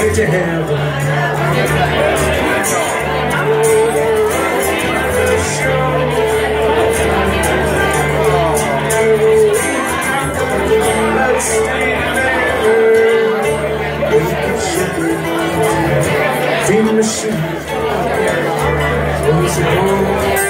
If you Feed the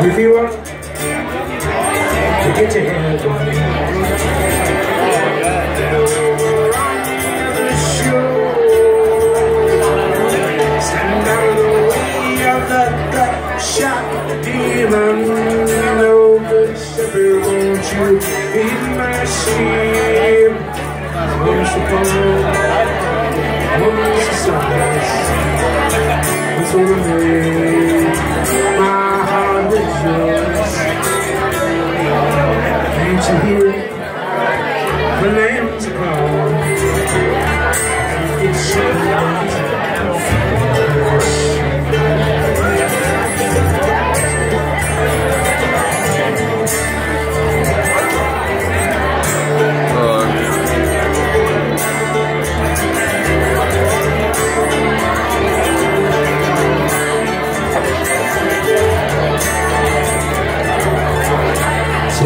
You want to get your hands on Stand out the way of the bloodshot demon. Won't you be my? Once upon once sunrise, once on a day,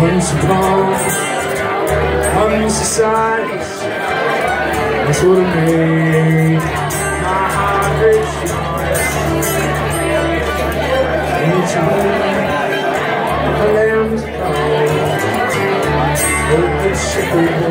Once a size, that's what I made my heart rejoice. Each one, the lambs call, open shepherd ocean.